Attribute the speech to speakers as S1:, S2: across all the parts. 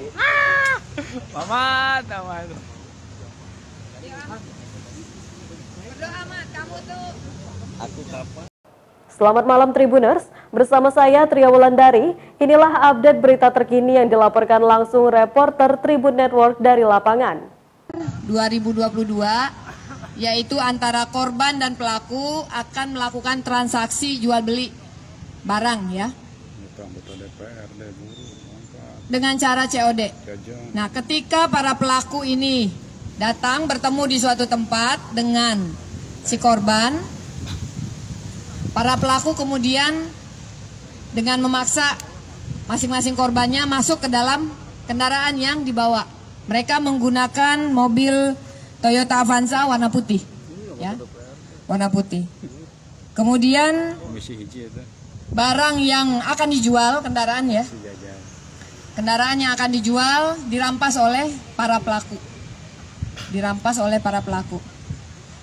S1: Mamat, mamat.
S2: Berdoa mat, kamu tuh
S1: Aku kapan?
S3: Selamat malam Tribuners, bersama saya Tria Wulandari. Inilah update berita terkini yang dilaporkan langsung reporter Tribun Network dari lapangan.
S2: 2022 yaitu antara korban dan pelaku akan melakukan transaksi jual beli barang ya dengan cara COD. Nah, ketika para pelaku ini datang bertemu di suatu tempat dengan si korban, para pelaku kemudian dengan memaksa masing-masing korbannya masuk ke dalam kendaraan yang dibawa. Mereka menggunakan mobil Toyota Avanza warna putih, ya, warna putih. Kemudian barang yang akan dijual kendaraan ya, kendaraan yang akan dijual dirampas oleh para pelaku, dirampas oleh para pelaku.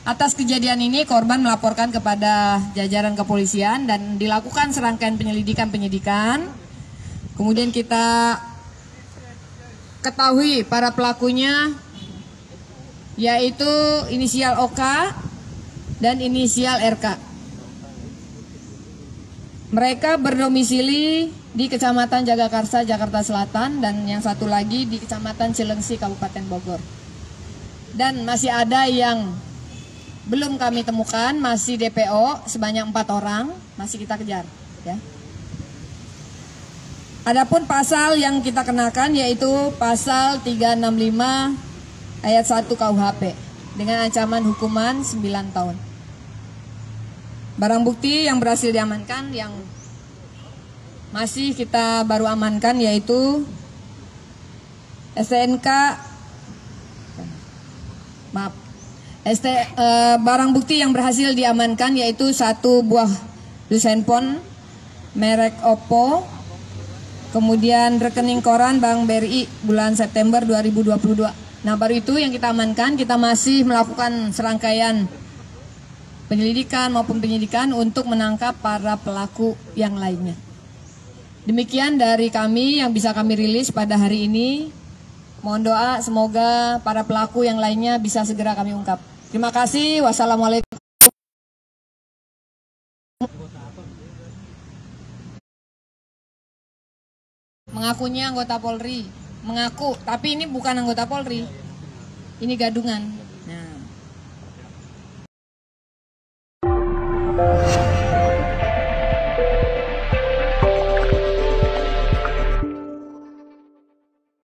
S2: Atas kejadian ini korban melaporkan kepada jajaran kepolisian dan dilakukan serangkaian penyelidikan-penyidikan. Kemudian kita ketahui para pelakunya yaitu inisial OK dan inisial RK. Mereka berdomisili di Kecamatan Jagakarsa, Jakarta Selatan dan yang satu lagi di Kecamatan Cilengsi, Kabupaten Bogor. Dan masih ada yang belum kami temukan, masih DPO sebanyak empat orang, masih kita kejar. Ya. Adapun pasal yang kita kenakan yaitu pasal 365 ayat 1 KUHP dengan ancaman hukuman 9 tahun. Barang bukti yang berhasil diamankan yang masih kita baru amankan yaitu STNK maaf. ST, eh, barang bukti yang berhasil diamankan yaitu satu buah dus handphone merek Oppo kemudian rekening koran Bank BRI bulan September 2022 Nah baru itu yang kita amankan, kita masih melakukan serangkaian penyelidikan maupun penyidikan untuk menangkap para pelaku yang lainnya. Demikian dari kami yang bisa kami rilis pada hari ini. Mohon doa semoga para pelaku yang lainnya bisa segera kami ungkap. Terima kasih. Wassalamualaikum. Mengakunya anggota Polri mengaku, tapi ini bukan anggota Polri. Ini gadungan. Nah.